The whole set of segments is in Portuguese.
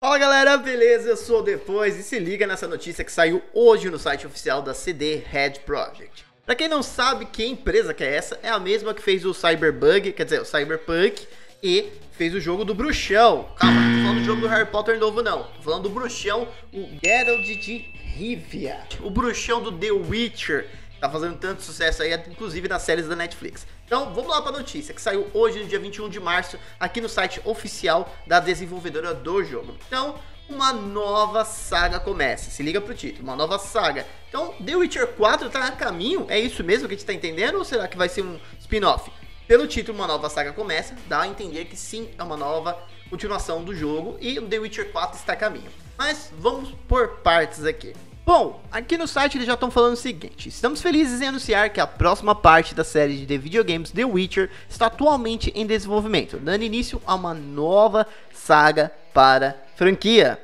Fala galera, beleza? Eu sou o Depois e se liga nessa notícia que saiu hoje no site oficial da CD Red Project. Pra quem não sabe que empresa que é essa, é a mesma que fez o Cyberbug, quer dizer, o Cyberpunk e fez o jogo do Bruxão. Calma, não tô falando do jogo do Harry Potter novo não, tô falando do Bruxão, o Geralt de Rivia. O Bruxão do The Witcher, tá fazendo tanto sucesso aí, inclusive nas séries da Netflix. Então, vamos lá para a notícia que saiu hoje, no dia 21 de março, aqui no site oficial da desenvolvedora do jogo. Então, uma nova saga começa. Se liga pro título, uma nova saga. Então, The Witcher 4 tá a caminho? É isso mesmo que a gente tá entendendo? Ou será que vai ser um spin-off? Pelo título, uma nova saga começa, dá a entender que sim, é uma nova continuação do jogo e The Witcher 4 está a caminho. Mas vamos por partes aqui. Bom, aqui no site eles já estão falando o seguinte: estamos felizes em anunciar que a próxima parte da série de videogames The Witcher está atualmente em desenvolvimento, dando início a uma nova saga para franquia.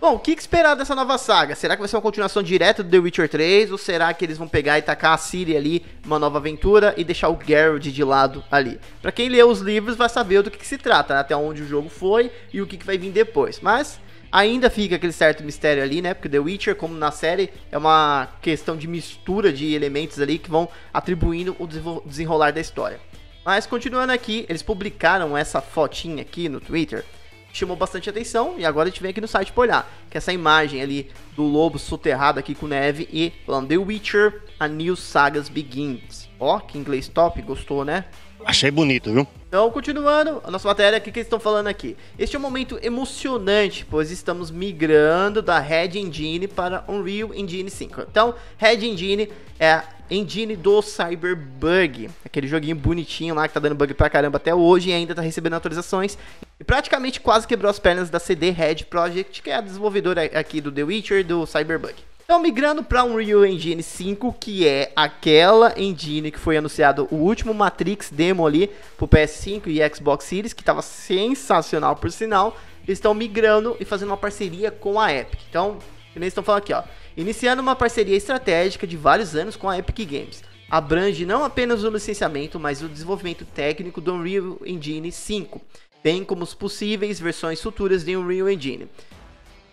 Bom, o que esperar dessa nova saga? Será que vai ser uma continuação direta do The Witcher 3? Ou será que eles vão pegar e tacar a Ciri ali, uma nova aventura, e deixar o Geralt de lado ali? Pra quem lê os livros vai saber do que, que se trata, né? até onde o jogo foi e o que, que vai vir depois. Mas Ainda fica aquele certo mistério ali, né? Porque The Witcher, como na série, é uma questão de mistura de elementos ali que vão atribuindo o desenrolar da história. Mas continuando aqui, eles publicaram essa fotinha aqui no Twitter, chamou bastante atenção e agora a gente vem aqui no site para olhar, que é essa imagem ali do lobo soterrado aqui com neve e falando The Witcher, a New Sagas Begins. Ó, que inglês top, gostou, né? Achei bonito, viu? Então, continuando a nossa matéria, o que, que eles estão falando aqui? Este é um momento emocionante, pois estamos migrando da Red Engine para Unreal Engine 5. Então, Red Engine é a engine do Cyberbug, aquele joguinho bonitinho lá que tá dando bug pra caramba até hoje e ainda tá recebendo atualizações. E praticamente quase quebrou as pernas da CD Red Project, que é a desenvolvedora aqui do The Witcher e do Cyberbug. Então, migrando para Unreal Engine 5, que é aquela engine que foi anunciado o último Matrix demo ali pro PS5 e Xbox Series, que estava sensacional por sinal, eles estão migrando e fazendo uma parceria com a Epic. Então, eles estão falando aqui, ó, iniciando uma parceria estratégica de vários anos com a Epic Games. Abrange não apenas o licenciamento, mas o desenvolvimento técnico do Unreal Engine 5, bem como as possíveis versões futuras de Unreal Engine,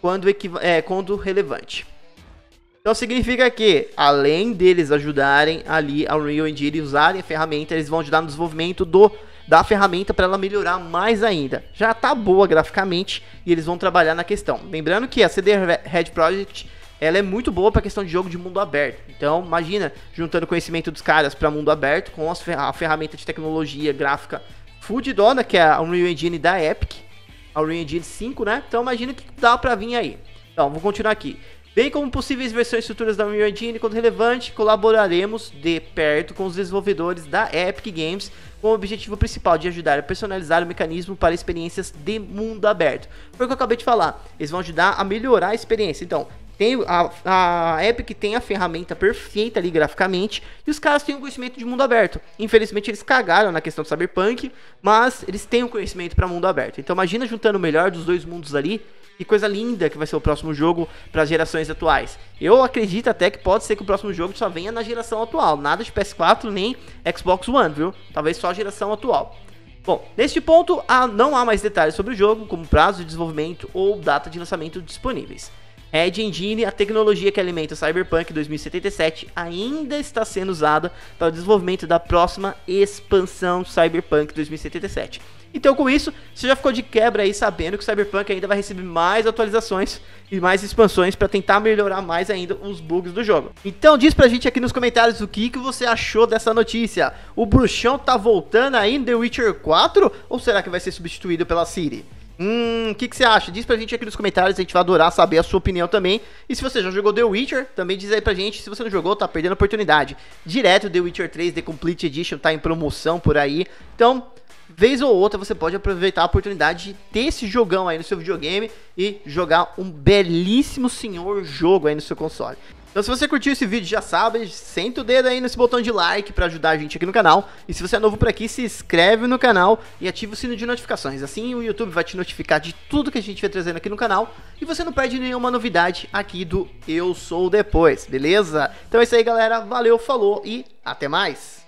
quando, é, quando relevante. Então significa que, além deles ajudarem ali a Unreal Engine e usarem a ferramenta, eles vão ajudar no desenvolvimento do da ferramenta para ela melhorar mais ainda. Já está boa graficamente e eles vão trabalhar na questão. Lembrando que a CD Red Project ela é muito boa para questão de jogo de mundo aberto. Então, imagina juntando conhecimento dos caras para mundo aberto com a ferramenta de tecnologia gráfica fudidona, que é a Unreal Engine da Epic, a Unreal Engine 5, né? Então, imagina que dá para vir aí. Então, vou continuar aqui. Bem como possíveis versões futuras da Unreal Engine, quando relevante, colaboraremos de perto com os desenvolvedores da Epic Games com o objetivo principal de ajudar a personalizar o mecanismo para experiências de mundo aberto. Foi o que eu acabei de falar. Eles vão ajudar a melhorar a experiência. Então, tem a, a Epic tem a ferramenta perfeita ali graficamente e os caras têm um conhecimento de mundo aberto. Infelizmente eles cagaram na questão do Cyberpunk, mas eles têm um conhecimento para mundo aberto. Então imagina juntando o melhor dos dois mundos ali que coisa linda que vai ser o próximo jogo para as gerações atuais. Eu acredito até que pode ser que o próximo jogo só venha na geração atual. Nada de PS4 nem Xbox One, viu? Talvez só a geração atual. Bom, neste ponto não há mais detalhes sobre o jogo, como prazo de desenvolvimento ou data de lançamento disponíveis. Red Engine, a tecnologia que alimenta Cyberpunk 2077, ainda está sendo usada para o desenvolvimento da próxima expansão Cyberpunk 2077. Então, com isso, você já ficou de quebra aí sabendo que o Cyberpunk ainda vai receber mais atualizações e mais expansões para tentar melhorar mais ainda os bugs do jogo. Então, diz pra gente aqui nos comentários o que, que você achou dessa notícia. O bruxão tá voltando aí em The Witcher 4 ou será que vai ser substituído pela Ciri? Hum, o que, que você acha? Diz pra gente aqui nos comentários, a gente vai adorar saber a sua opinião também. E se você já jogou The Witcher, também diz aí pra gente. Se você não jogou, tá perdendo a oportunidade. Direto The Witcher 3 The Complete Edition tá em promoção por aí. Então, vez ou outra você pode aproveitar a oportunidade de ter esse jogão aí no seu videogame e jogar um belíssimo senhor jogo aí no seu console. Então se você curtiu esse vídeo, já sabe, senta o dedo aí nesse botão de like para ajudar a gente aqui no canal. E se você é novo por aqui, se inscreve no canal e ativa o sino de notificações. Assim o YouTube vai te notificar de tudo que a gente vai trazendo aqui no canal. E você não perde nenhuma novidade aqui do Eu Sou Depois, beleza? Então é isso aí galera, valeu, falou e até mais!